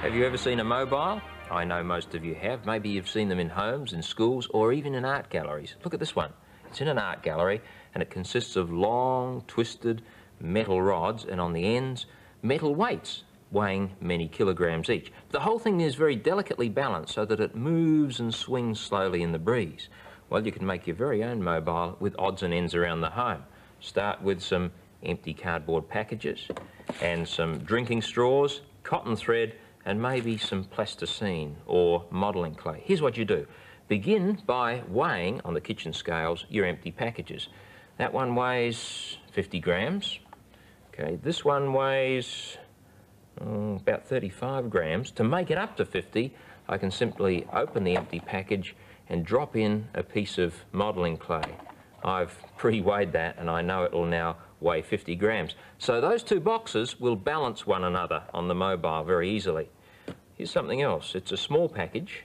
Have you ever seen a mobile? I know most of you have. Maybe you've seen them in homes, in schools, or even in art galleries. Look at this one. It's in an art gallery, and it consists of long, twisted metal rods, and on the ends, metal weights weighing many kilograms each. The whole thing is very delicately balanced so that it moves and swings slowly in the breeze. Well, you can make your very own mobile with odds and ends around the home. Start with some empty cardboard packages and some drinking straws, cotton thread, and maybe some plasticine or modelling clay. Here's what you do. Begin by weighing on the kitchen scales your empty packages. That one weighs 50 grams. Okay, this one weighs um, about 35 grams. To make it up to 50, I can simply open the empty package and drop in a piece of modelling clay. I've pre-weighed that and I know it will now weigh 50 grams. So those two boxes will balance one another on the mobile very easily. Here's something else. It's a small package.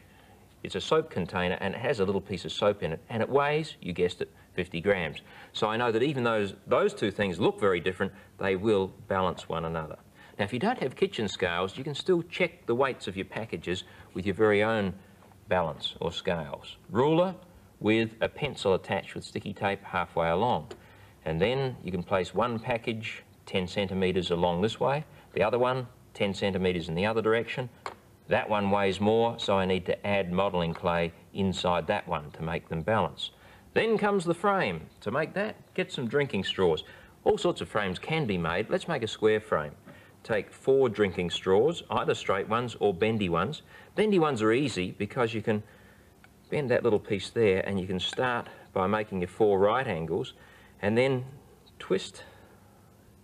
It's a soap container and it has a little piece of soap in it and it weighs, you guessed it, 50 grams. So I know that even though those two things look very different, they will balance one another. Now if you don't have kitchen scales, you can still check the weights of your packages with your very own balance or scales. Ruler with a pencil attached with sticky tape halfway along. And then you can place one package 10 centimetres along this way, the other one 10 centimetres in the other direction. That one weighs more, so I need to add modelling clay inside that one to make them balance. Then comes the frame. To make that, get some drinking straws. All sorts of frames can be made. Let's make a square frame. Take four drinking straws, either straight ones or bendy ones. Bendy ones are easy because you can bend that little piece there and you can start by making your four right angles and then twist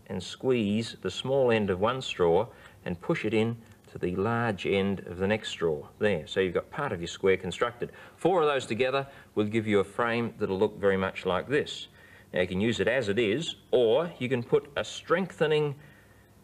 and squeeze the small end of one straw and push it in to the large end of the next straw there. So you've got part of your square constructed. Four of those together will give you a frame that'll look very much like this. Now you can use it as it is or you can put a strengthening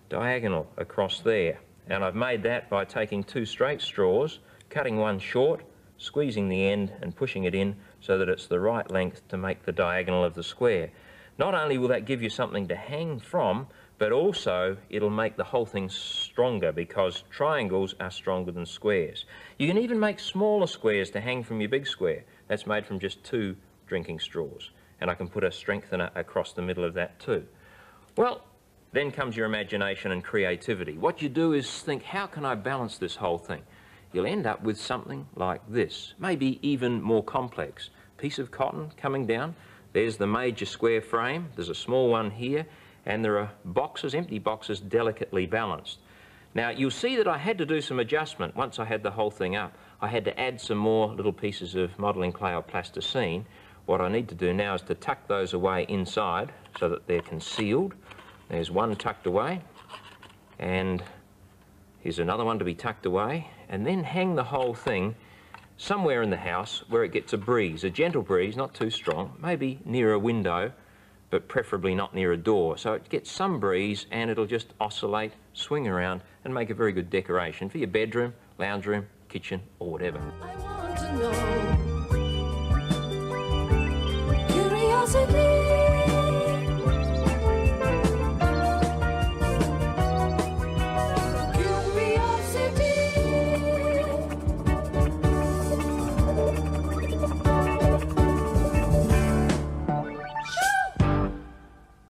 diagonal across there. And I've made that by taking two straight straws, cutting one short, squeezing the end and pushing it in so that it's the right length to make the diagonal of the square. Not only will that give you something to hang from, but also it'll make the whole thing stronger because triangles are stronger than squares. You can even make smaller squares to hang from your big square. That's made from just two drinking straws. And I can put a strengthener across the middle of that too. Well, then comes your imagination and creativity. What you do is think, how can I balance this whole thing? You'll end up with something like this, maybe even more complex. Piece of cotton coming down, there's the major square frame, there's a small one here, and there are boxes, empty boxes, delicately balanced. Now, you'll see that I had to do some adjustment once I had the whole thing up. I had to add some more little pieces of modelling clay or plasticine. What I need to do now is to tuck those away inside so that they're concealed. There's one tucked away, and here's another one to be tucked away, and then hang the whole thing somewhere in the house where it gets a breeze, a gentle breeze, not too strong, maybe near a window, but preferably not near a door. So it gets some breeze and it'll just oscillate, swing around and make a very good decoration for your bedroom, lounge room, kitchen or whatever. Curiosity